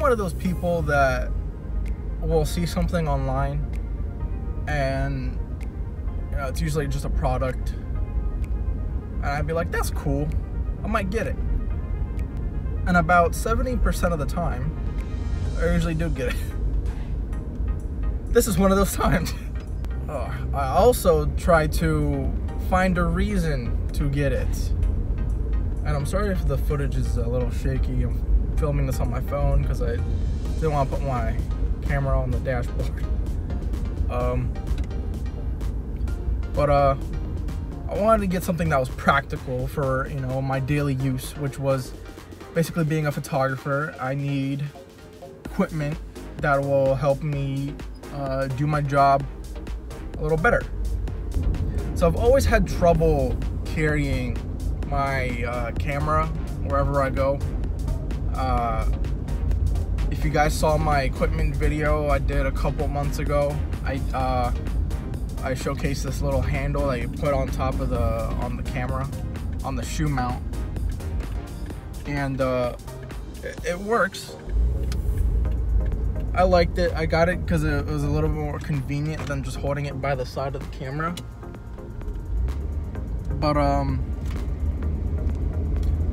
one of those people that will see something online and you know, it's usually just a product. And I'd be like, that's cool. I might get it. And about 70% of the time, I usually do get it. This is one of those times. Oh, I also try to find a reason to get it. And I'm sorry if the footage is a little shaky. I'm filming this on my phone because I didn't want to put my camera on the dashboard. Um, but uh, I wanted to get something that was practical for you know my daily use, which was basically being a photographer. I need equipment that will help me uh, do my job a little better. So I've always had trouble carrying my uh, camera wherever I go. Uh, if you guys saw my equipment video I did a couple months ago, I uh, I showcased this little handle that you put on top of the on the camera on the shoe mount, and uh, it, it works. I liked it. I got it because it was a little bit more convenient than just holding it by the side of the camera. But um,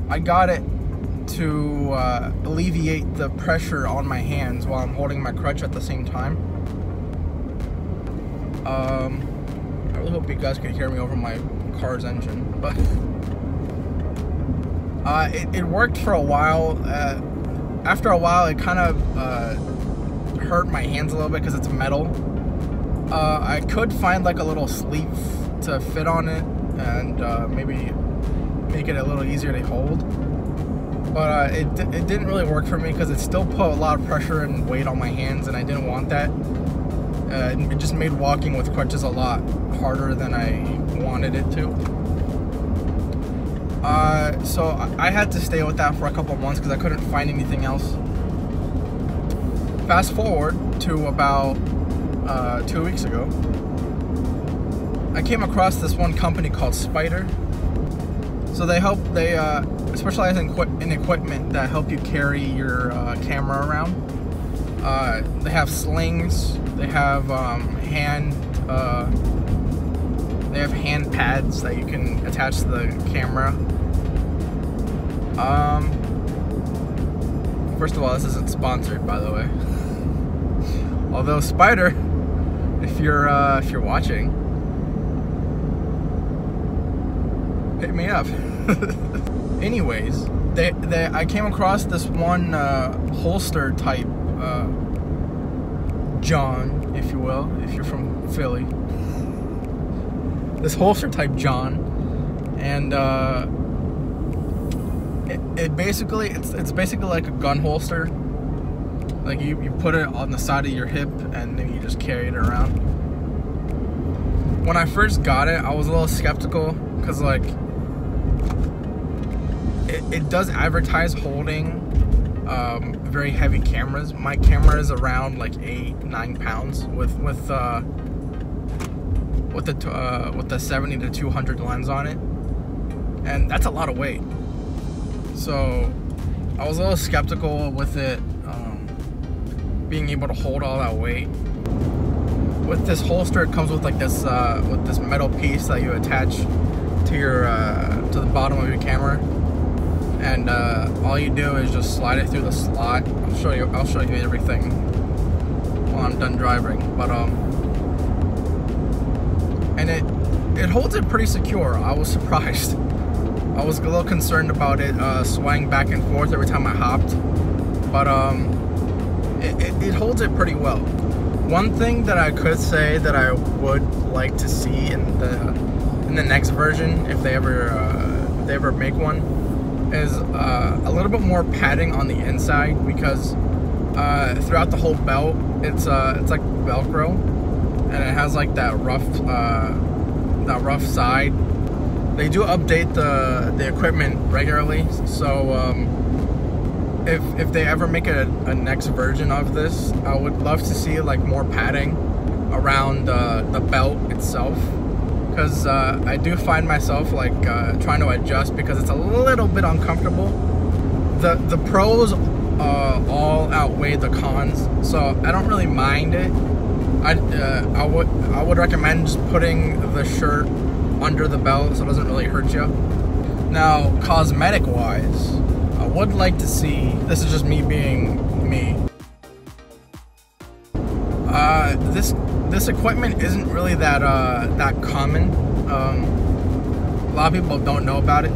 I got it to uh, alleviate the pressure on my hands while I'm holding my crutch at the same time. Um, I really hope you guys can hear me over my car's engine, but uh, it, it worked for a while. Uh, after a while, it kind of uh, hurt my hands a little bit because it's metal. Uh, I could find like a little sleeve to fit on it and uh, maybe make it a little easier to hold. But uh, it, it didn't really work for me because it still put a lot of pressure and weight on my hands and I didn't want that. Uh, it just made walking with crutches a lot harder than I wanted it to. Uh, so I had to stay with that for a couple months because I couldn't find anything else. Fast forward to about uh, two weeks ago, I came across this one company called Spider. So they help, they specialize in, in, equipment that help you carry your uh, camera around. Uh, they have slings, they have um, hand, uh, they have hand pads that you can attach to the camera. Um, first of all, this isn't sponsored, by the way. Although Spider, if you're uh, if you're watching, hit me up. Anyways, they, they I came across this one uh, holster type uh, John, if you will, if you're from Philly. This holster type John, and uh, it, it basically it's it's basically like a gun holster. Like you, you put it on the side of your hip and then you just carry it around. When I first got it, I was a little skeptical because like it, it does advertise holding um, very heavy cameras. My camera is around like eight, nine pounds with with uh, with the uh, with the 70 to 200 lens on it, and that's a lot of weight. So I was a little skeptical with it um, being able to hold all that weight. With this holster, it comes with like this uh, with this metal piece that you attach to your uh, to the bottom of your camera and uh, all you do is just slide it through the slot. I'll show you. I'll show you everything while I'm done driving. But um, and it it holds it pretty secure. I was surprised. I was a little concerned about it uh, swaying back and forth every time I hopped, but um, it, it, it holds it pretty well. One thing that I could say that I would like to see in the in the next version, if they ever uh, if they ever make one, is uh, a little bit more padding on the inside because uh, throughout the whole belt, it's uh, it's like Velcro, and it has like that rough uh, that rough side. They do update the the equipment regularly, so um, if if they ever make a, a next version of this, I would love to see like more padding around uh, the belt itself because uh, I do find myself like uh, trying to adjust because it's a little bit uncomfortable. The the pros uh, all outweigh the cons, so I don't really mind it. I uh, I would I would recommend just putting the shirt under the belt so it doesn't really hurt you. Now, cosmetic wise, I would like to see. This is just me being me. Uh, this this equipment isn't really that uh, that common. Um, a lot of people don't know about it.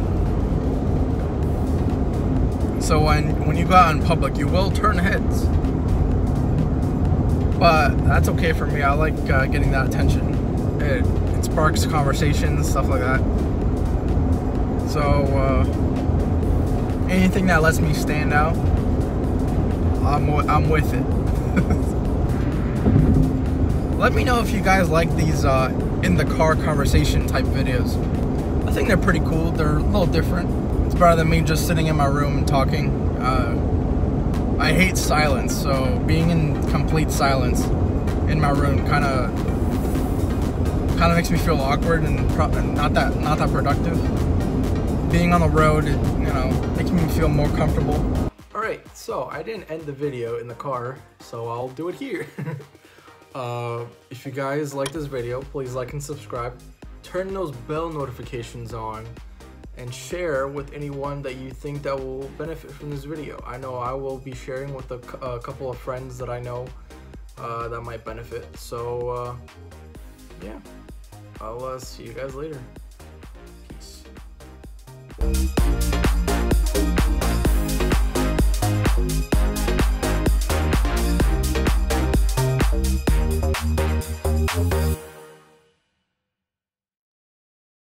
So when when you go out in public, you will turn heads. But that's okay for me. I like uh, getting that attention. It, it sparks conversations, stuff like that. So uh, anything that lets me stand out, I'm I'm with it. Let me know if you guys like these uh, in the car conversation type videos. I think they're pretty cool. They're a little different It's better than me just sitting in my room and talking. Uh, I hate silence, so being in complete silence in my room kind of kind of makes me feel awkward and, and not that not that productive. Being on the road, it, you know, makes me feel more comfortable. All right, so I didn't end the video in the car, so I'll do it here. uh, if you guys like this video, please like and subscribe. Turn those bell notifications on and share with anyone that you think that will benefit from this video. I know I will be sharing with a, a couple of friends that I know uh, that might benefit. So, uh, yeah, I'll uh, see you guys later. Peace.